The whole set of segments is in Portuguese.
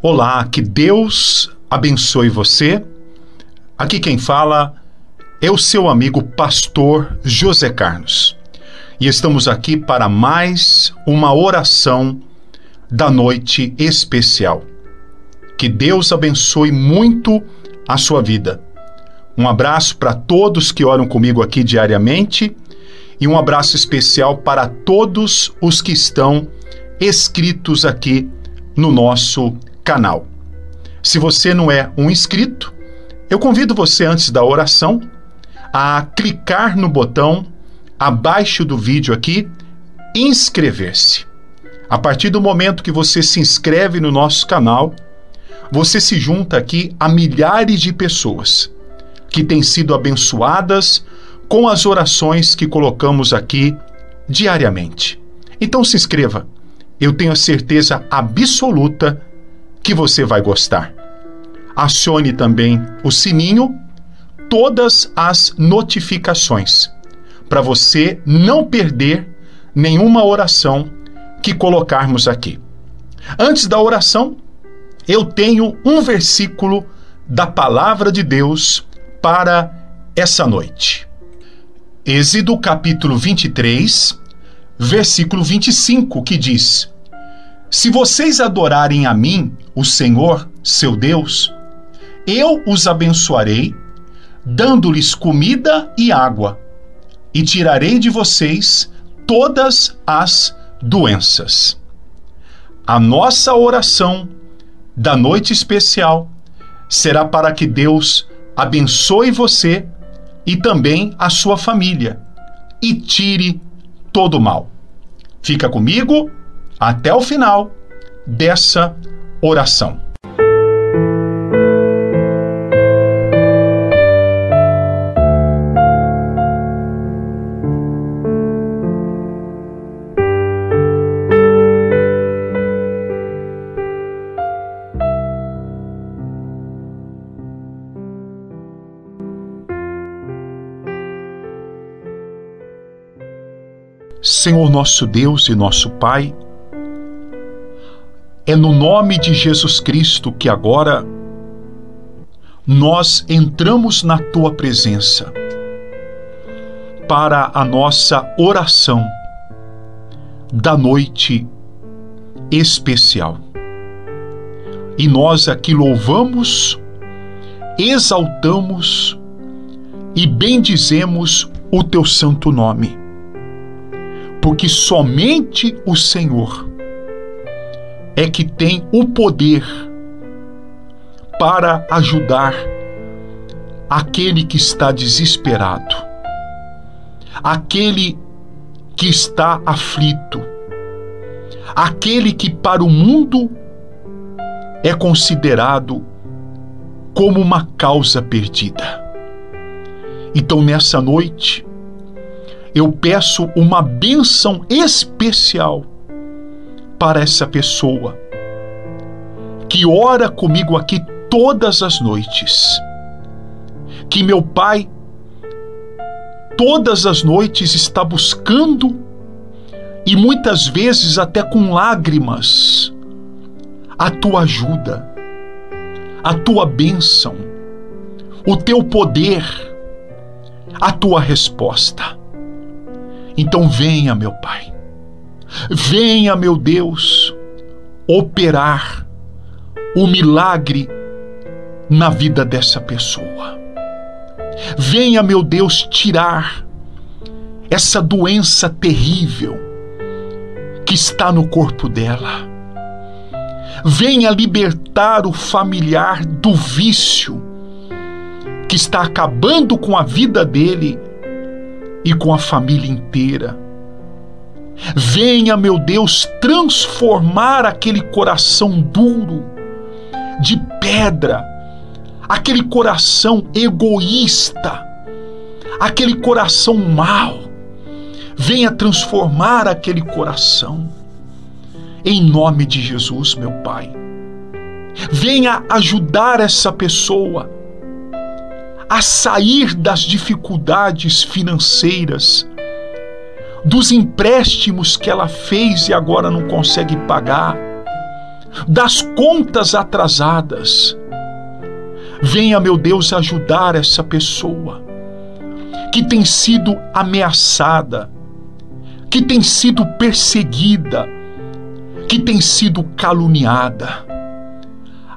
Olá, que Deus abençoe você. Aqui quem fala é o seu amigo pastor José Carlos. E estamos aqui para mais uma oração da noite especial. Que Deus abençoe muito a sua vida. Um abraço para todos que oram comigo aqui diariamente e um abraço especial para todos os que estão inscritos aqui no nosso canal. Se você não é um inscrito, eu convido você antes da oração a clicar no botão abaixo do vídeo aqui inscrever-se. A partir do momento que você se inscreve no nosso canal, você se junta aqui a milhares de pessoas que têm sido abençoadas com as orações que colocamos aqui diariamente. Então se inscreva. Eu tenho a certeza absoluta que você vai gostar. Acione também o sininho, todas as notificações, para você não perder nenhuma oração que colocarmos aqui. Antes da oração, eu tenho um versículo da palavra de Deus para essa noite. Êxodo capítulo 23, versículo 25, que diz: se vocês adorarem a mim, o Senhor, seu Deus, eu os abençoarei, dando-lhes comida e água, e tirarei de vocês todas as doenças. A nossa oração da noite especial será para que Deus abençoe você e também a sua família e tire todo o mal. Fica comigo até o final dessa oração. Senhor nosso Deus e nosso Pai, é no nome de Jesus Cristo que agora nós entramos na tua presença para a nossa oração da noite especial. E nós aqui louvamos, exaltamos e bendizemos o teu santo nome, porque somente o Senhor é que tem o poder para ajudar aquele que está desesperado, aquele que está aflito, aquele que para o mundo é considerado como uma causa perdida. Então, nessa noite, eu peço uma bênção especial para essa pessoa que ora comigo aqui todas as noites. Que meu Pai todas as noites está buscando e muitas vezes até com lágrimas a tua ajuda, a tua bênção, o teu poder, a tua resposta. Então venha, meu Pai Venha, meu Deus, operar o milagre na vida dessa pessoa. Venha, meu Deus, tirar essa doença terrível que está no corpo dela. Venha libertar o familiar do vício que está acabando com a vida dele e com a família inteira Venha, meu Deus, transformar aquele coração duro, de pedra, aquele coração egoísta, aquele coração mau. Venha transformar aquele coração. Em nome de Jesus, meu Pai. Venha ajudar essa pessoa a sair das dificuldades financeiras dos empréstimos que ela fez e agora não consegue pagar, das contas atrasadas. Venha, meu Deus, ajudar essa pessoa que tem sido ameaçada, que tem sido perseguida, que tem sido caluniada.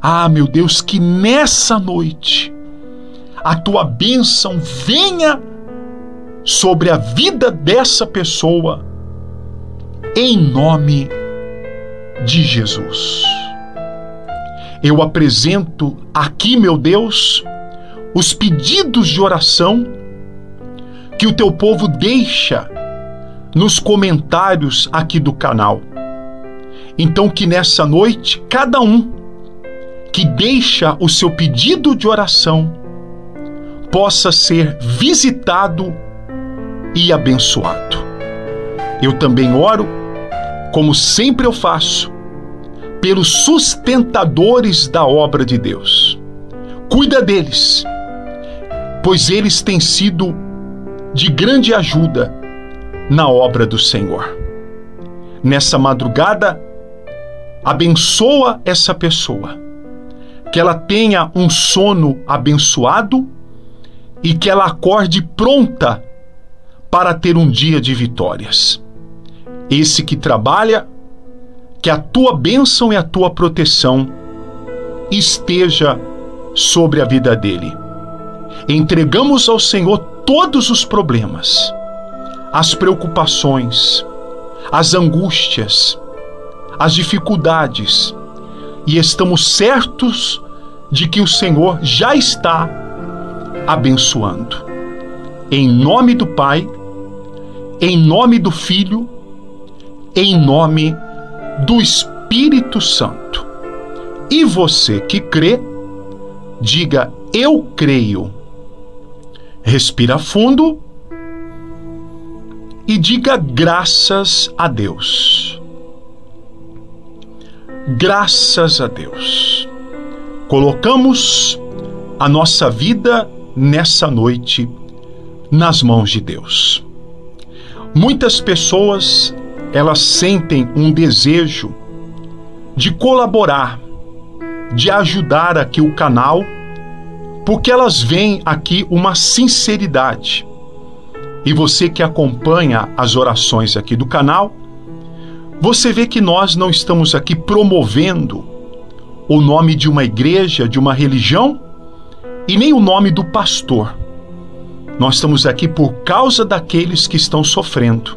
Ah, meu Deus, que nessa noite a tua bênção venha sobre a vida dessa pessoa, em nome de Jesus. Eu apresento aqui, meu Deus, os pedidos de oração que o teu povo deixa nos comentários aqui do canal. Então, que nessa noite, cada um que deixa o seu pedido de oração possa ser visitado e abençoado. Eu também oro, como sempre eu faço, pelos sustentadores da obra de Deus. Cuida deles, pois eles têm sido de grande ajuda na obra do Senhor. Nessa madrugada, abençoa essa pessoa, que ela tenha um sono abençoado e que ela acorde pronta para ter um dia de vitórias. Esse que trabalha, que a tua bênção e a tua proteção esteja sobre a vida dele. Entregamos ao Senhor todos os problemas, as preocupações, as angústias, as dificuldades, e estamos certos de que o Senhor já está abençoando. Em nome do Pai, em nome do Filho, em nome do Espírito Santo. E você que crê, diga: Eu creio. Respira fundo e diga graças a Deus. Graças a Deus. Colocamos a nossa vida nessa noite nas mãos de Deus. Muitas pessoas elas sentem um desejo de colaborar, de ajudar aqui o canal, porque elas veem aqui uma sinceridade. E você que acompanha as orações aqui do canal, você vê que nós não estamos aqui promovendo o nome de uma igreja, de uma religião, e nem o nome do pastor. Nós estamos aqui por causa daqueles que estão sofrendo.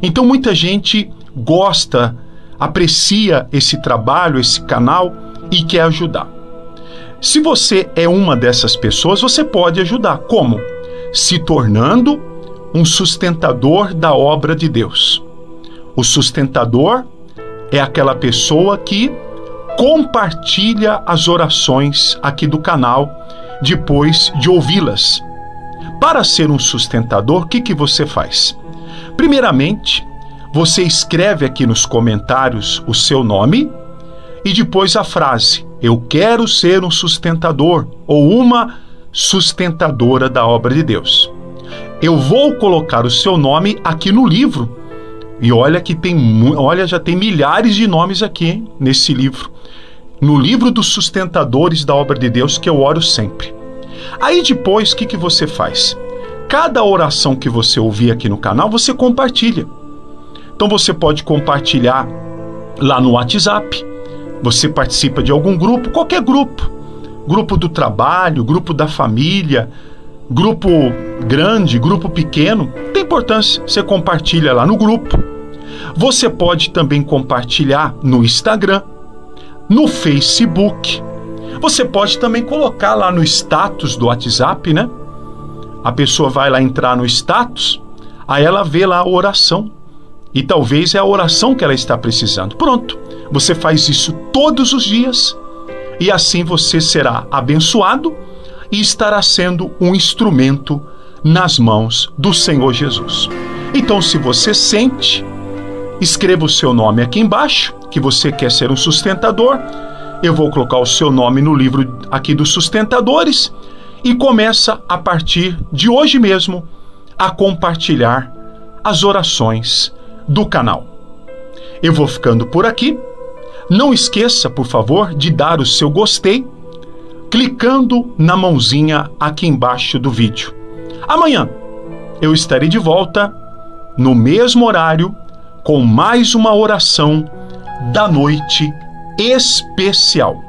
Então muita gente gosta, aprecia esse trabalho, esse canal e quer ajudar. Se você é uma dessas pessoas, você pode ajudar. Como? Se tornando um sustentador da obra de Deus. O sustentador é aquela pessoa que compartilha as orações aqui do canal depois de ouvi-las. Para ser um sustentador, o que, que você faz? Primeiramente, você escreve aqui nos comentários o seu nome e depois a frase: Eu quero ser um sustentador ou uma sustentadora da obra de Deus. Eu vou colocar o seu nome aqui no livro. E olha que tem, olha, já tem milhares de nomes aqui hein, nesse livro no livro dos sustentadores da obra de Deus que eu oro sempre. Aí depois, o que, que você faz? Cada oração que você ouvir aqui no canal, você compartilha. Então você pode compartilhar lá no WhatsApp, você participa de algum grupo, qualquer grupo. Grupo do trabalho, grupo da família, grupo grande, grupo pequeno, tem importância, você compartilha lá no grupo. Você pode também compartilhar no Instagram, no Facebook. Você pode também colocar lá no status do WhatsApp, né? A pessoa vai lá entrar no status, aí ela vê lá a oração. E talvez é a oração que ela está precisando. Pronto. Você faz isso todos os dias e assim você será abençoado e estará sendo um instrumento nas mãos do Senhor Jesus. Então, se você sente, escreva o seu nome aqui embaixo que você quer ser um sustentador, eu vou colocar o seu nome no livro aqui dos sustentadores e começa a partir de hoje mesmo a compartilhar as orações do canal. Eu vou ficando por aqui. Não esqueça, por favor, de dar o seu gostei clicando na mãozinha aqui embaixo do vídeo. Amanhã eu estarei de volta no mesmo horário com mais uma oração da noite especial.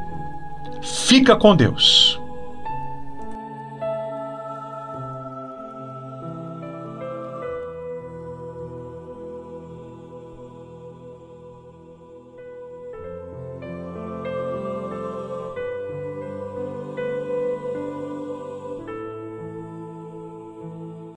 Fica com Deus.